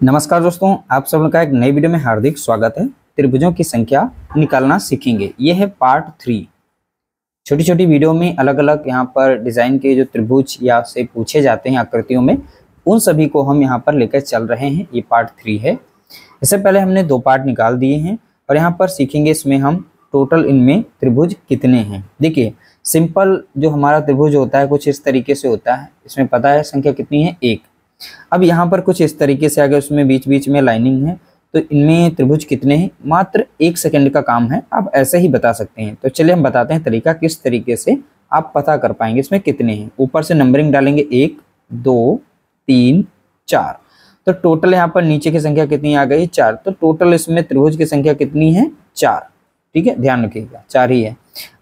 नमस्कार दोस्तों, आप सब का एक नई वीडियो में हार्दिक स्वागत है। त्रिभुजों की संख्या निकालना सीखेंगे। ये है पार्ट थ्री छोटी छोटी वीडियो में अलग अलग यहाँ पर डिज़ाइन के जो त्रिभुज या से पूछे जाते हैं आकृतियों में, उन सभी को हम यहाँ पर लेकर चल रहे हैं। ये पार्ट थ्री है। इससे पहले हमने दो पार्ट निकाल दिए हैं और यहाँ पर सीखेंगे इसमें हम टोटल इनमें त्रिभुज कितने हैं। देखिए सिंपल जो हमारा त्रिभुज होता है कुछ इस तरीके से होता है। इसमें पता है संख्या कितनी है? एक। अब यहाँ पर कुछ इस तरीके से, अगर उसमें बीच बीच में लाइनिंग है तो इनमें त्रिभुज कितने हैं? मात्र एक सेकंड का काम है, आप ऐसे ही बता सकते हैं। तो चलिए हम बताते हैं तरीका किस तरीके से आप पता कर पाएँगे इसमें कितने हैं। ऊपर से नंबरिंग डालेंगे एक, दो, तीन, चार। तो टोटल यहाँ पर नीचे की संख्या कितनी आ गई? चार। तो टोटल इसमें त्रिभुज की संख्या कितनी है? चार। ठीक है? ध्यान रखिएगा, चार ही है।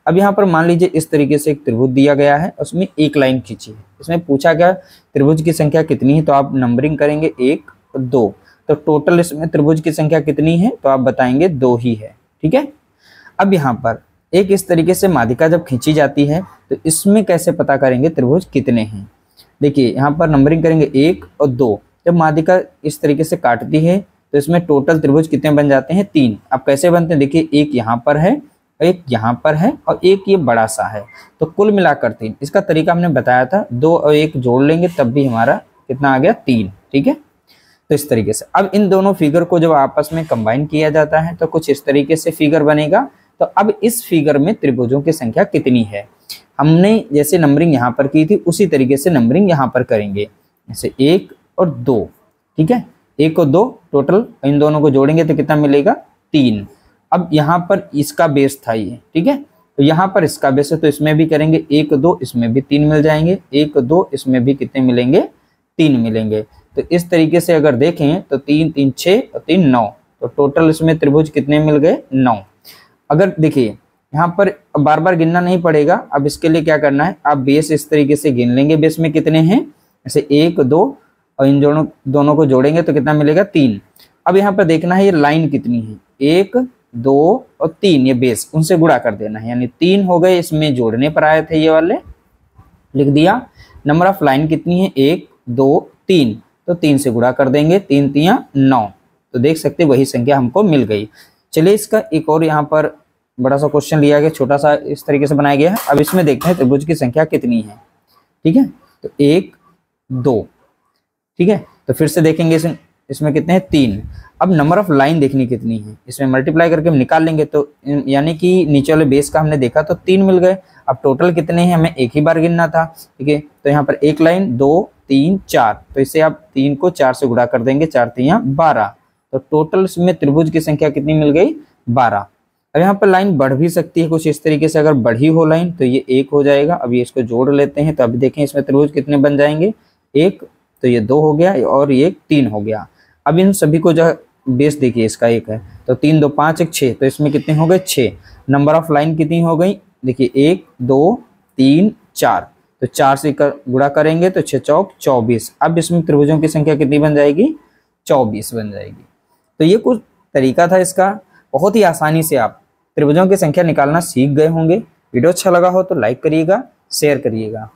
अब यहाँ पर मान लीजिए इस तरीके से एक त्रिभुज दिया गया है, उसमें एक लाइन खींची है। इसमें पूछा गया, त्रिभुज की संख्या कितनी है तो आप नंबरिंग करेंगे एक, दो। तो टोटल इसमें त्रिभुज की संख्या कितनी है तो आप बताएँगे दो ही है, ठीक है? अब यहाँ पर एक इस तरीके से मादिका जब खींची जाती है तो इसमें कैसे पता करेंगे त्रिभुज कितने हैं? देखिए, यहाँ पर नंबरिंग करेंगे एक और दो। जब मादिका इस तरीके से काटती है तो इसमें टोटल त्रिभुज कितने बन जाते हैं? तीन। अब कैसे बनते हैं? देखिए, एक यहाँ पर है एक यहाँ पर है और एक ये बड़ा सा है। तो कुल मिलाकर तीन। इसका तरीका हमने बताया था, दो और एक जोड़ लेंगे तब भी हमारा कितना आ गया? तीन, ठीक है? तो इस तरीके से। अब इन दोनों फिगर को जब आपस में कंबाइन किया जाता है तो कुछ इस तरीके से फिगर बनेगा। तो अब इस फिगर में त्रिभुजों की संख्या कितनी है? हमने जैसे नंबरिंग यहाँ पर की थी, उसी तरीके से नंबरिंग यहाँ पर करेंगे। जैसे एक और दो, ठीक है? एक और दो टोटल इन दोनों को जोड़ेंगे तो कितना मिलेगा? तीन। अब यहाँ पर इसका बेस था ये, ठीक है? तो यहाँ पर इसका बेस है तो इसमें भी करेंगे एक, दो, इसमें भी तीन मिल जाएँगे। एक, दो, इसमें भी कितने मिलेंगे? तीन मिलेंगे। तो इस तरीके से अगर देखें तो तीन तीन छः और तीन, नौ। तो टोटल इसमें त्रिभुज कितने मिल गए? नौ। अगर देखिए, यहाँ पर बार बार गिनना नहीं पड़ेगा। अब इसके लिए क्या करना है? आप बेस इस तरीके से गिन लेंगे। बेस में कितने हैं? जैसे एक, दो, और इन दोनों दोनों को जोड़ेंगे तो कितना मिलेगा? तीन। अब यहाँ पर देखना है ये लाइन कितनी है। एक दो और तीन, ये बेस उनसे गुणा कर देना है। यानी तीन हो गए, इसमें जोड़ने पर आए थे ये वाले। लिख दिया नंबर ऑफ़ लाइन कितनी है? एक, दो, तीन। तो तीन से गुणा कर देंगे, तीन तिया नौ। तो देख सकते वही संख्या हमको मिल गई। चलिए इसका एक और यहाँ पर बड़ा सा क्वेश्चन लिया गया, छोटा सा इस तरीके से बनाया गया है। अब इसमें देखते हैं, त्रिभुज की संख्या कितनी है। ठीक है? तो एक, दो। ठीक है? तो फिर से देखेंगे इसमें इसमें कितने हैं? तीन। अब नंबर ऑफ़ लाइन देखनी कितनी है? इसमें मल्टीप्लाई करके हम निकाल लेंगे तो यानी कि नीचे वाले बेस का हमने देखा तो तीन मिल गए। अब टोटल कितने हैं? हमें एक ही बार गिनना था, ठीक है? तो यहाँ पर एक लाइन दो, तीन, चार। तो इसे आप तीन को चार से गुड़ा कर देंगे, चार तीन बारह। तो टोटल इसमें त्रिभुज की संख्या कितनी मिल गई? बारह। अब यहाँ पर लाइन बढ़ भी सकती है कुछ इस तरीके से, अगर बढ़ी हो लाइन तो ये एक हो जाएगा। अब ये इसको जोड़ लेते हैं तो अभी देखें इसमें त्रिभुज कितने बन जाएँगे? एक तो ये दो हो गया और ये तीन हो गया। अब इन सभी को जो बेस देखिए, इसका एक है। तो तीन, दो, पाँच, एक छः तो इसमें कितने हो गए? छः नंबर ऑफ़ लाइन कितनी हो गई? देखिए, एक, दो, तीन, चार। तो चार से कर गुड़ा करेंगे तो छः चौक चौबीस। अब इसमें त्रिभुजों की संख्या कितनी बन जाएगी? चौबीस बन जाएगी। तो ये कुछ तरीका था इसका। बहुत ही आसानी से आप त्रिभुजों की संख्या निकालना सीख गए होंगे। वीडियो अच्छा लगा हो तो लाइक करिएगा शेयर करिएगा।